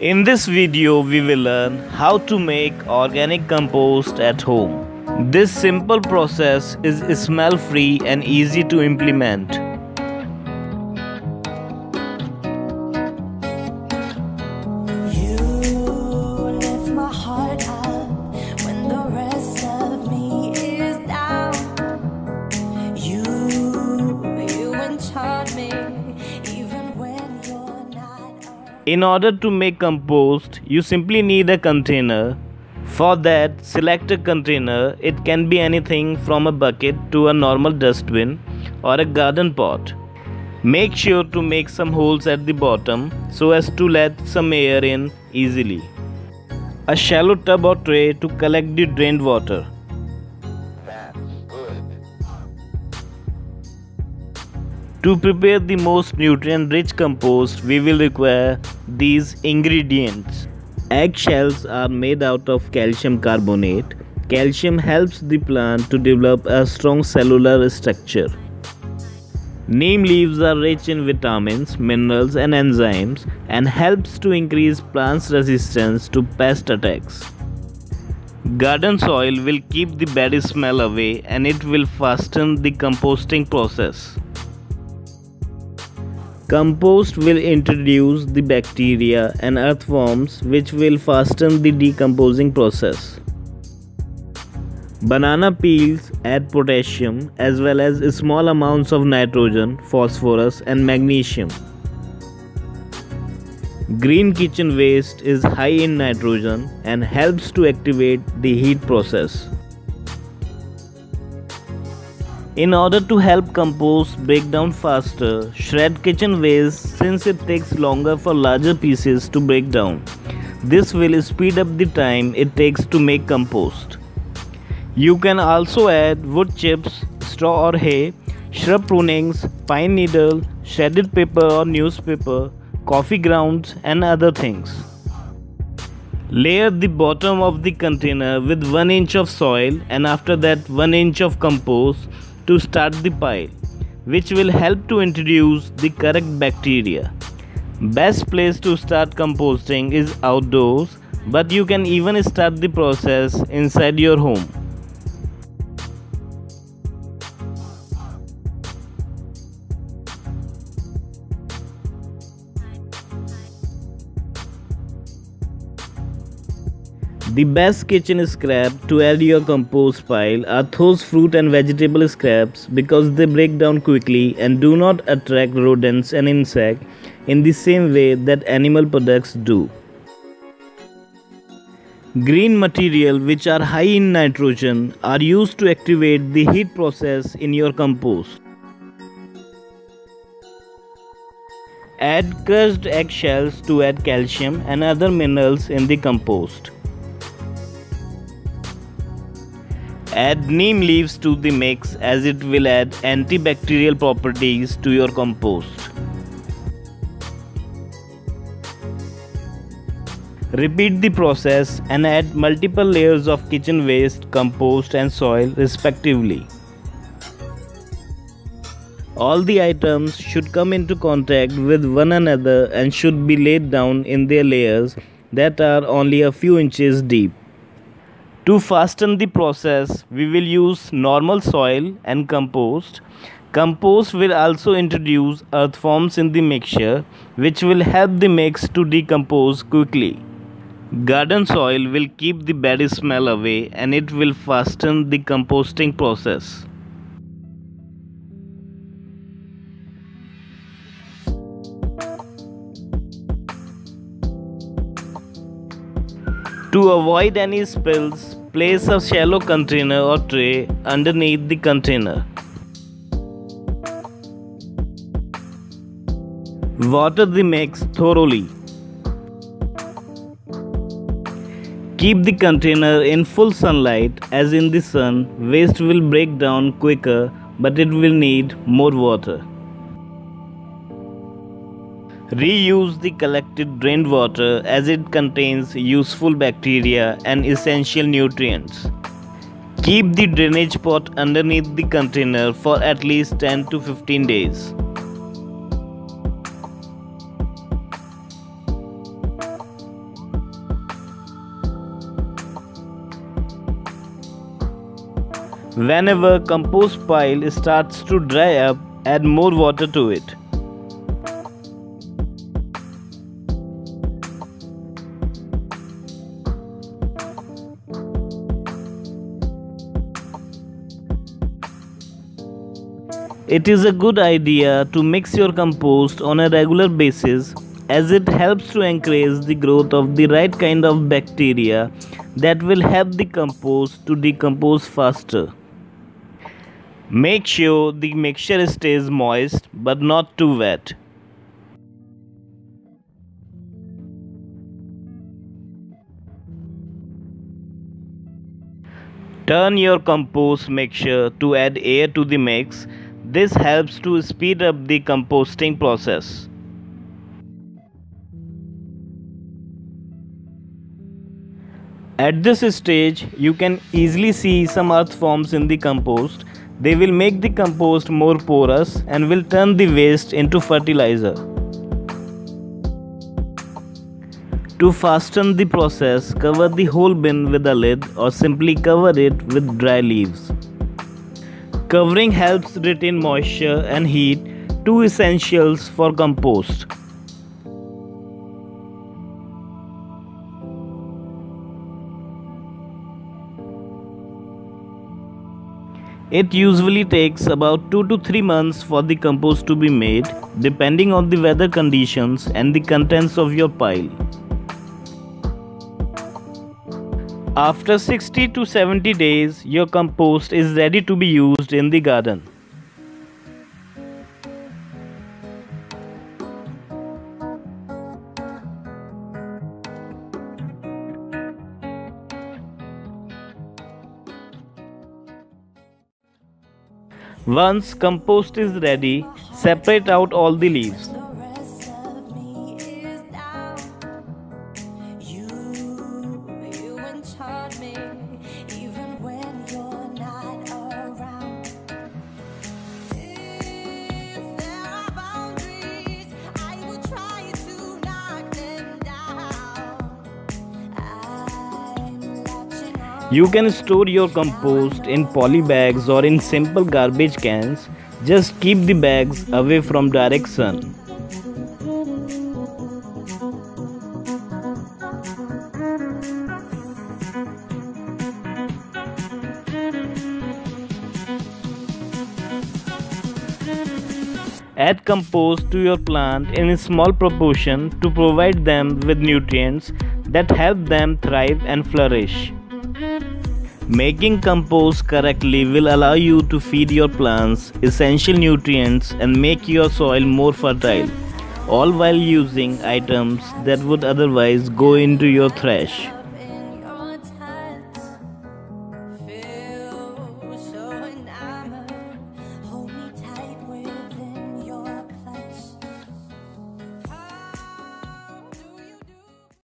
In this video, we will learn how to make organic compost at home. This simple process is smell free and easy to implement. In order to make compost, you simply need a container. For that, select a container. It can be anything from a bucket to a normal dustbin or a garden pot. Make sure to make some holes at the bottom so as to let some air in easily. A shallow tub or tray to collect the drained water. To prepare the most nutrient rich compost, we will require these ingredients. Eggshells are made out of calcium carbonate. Calcium helps the plant to develop a strong cellular structure. Neem leaves are rich in vitamins, minerals and enzymes and helps to increase plants resistance to pest attacks. Garden soil will keep the bad smell away and it will fasten the composting process. Compost will introduce the bacteria and earthworms which will fasten the decomposing process. Banana peels add potassium as well as small amounts of nitrogen, phosphorus and magnesium. Green kitchen waste is high in nitrogen and helps to activate the heat process. In order to help compost break down faster, shred kitchen waste since it takes longer for larger pieces to break down. This will speed up the time it takes to make compost. You can also add wood chips, straw or hay, shrub prunings, pine needle, shredded paper or newspaper, coffee grounds and other things. Layer the bottom of the container with 1 inch of soil and after that 1 inch of compost to start the pile, which will help to introduce the correct bacteria. Best place to start composting is outdoors, but you can even start the process inside your home. The best kitchen scrap to add to your compost pile are those fruit and vegetable scraps because they break down quickly and do not attract rodents and insects in the same way that animal products do. Green material which are high in nitrogen are used to activate the heat process in your compost. Add crushed eggshells to add calcium and other minerals in the compost. Add neem leaves to the mix as it will add antibacterial properties to your compost. Repeat the process and add multiple layers of kitchen waste, compost and soil respectively. All the items should come into contact with one another and should be laid down in their layers that are only a few inches deep. To fasten the process, we will use normal soil and compost. Compost will also introduce earthworms in the mixture which will help the mix to decompose quickly. Garden soil will keep the bad smell away and it will fasten the composting process. To avoid any spills, Place a shallow container or tray underneath the container. Water the mix thoroughly. Keep the container in full sunlight as in the sun waste will break down quicker but it will need more water. Reuse the collected drained water as it contains useful bacteria and essential nutrients. Keep the drainage pot underneath the container for at least 10 to 15 days. Whenever compost pile starts to dry up, add more water to it. It is a good idea to mix your compost on a regular basis as it helps to encourage the growth of the right kind of bacteria that will help the compost to decompose faster. Make sure the mixture stays moist but not too wet. Turn your compost mixture to add air to the mix this helps to speed up the composting process. At this stage, you can easily see some earthworms in the compost. They will make the compost more porous and will turn the waste into fertilizer. To fasten the process, cover the whole bin with a lid or simply cover it with dry leaves. Covering helps retain moisture and heat, two essentials for compost. It usually takes about 2 to 3 months for the compost to be made, depending on the weather conditions and the contents of your pile. After 60 to 70 days, your compost is ready to be used in the garden. Once compost is ready, separate out all the leaves. You can store your compost in poly bags or in simple garbage cans. Just keep the bags away from direct sun. Add compost to your plant in a small proportion to provide them with nutrients that help them thrive and flourish. Making compost correctly will allow you to feed your plants essential nutrients and make your soil more fertile, all while using items that would otherwise go into your trash.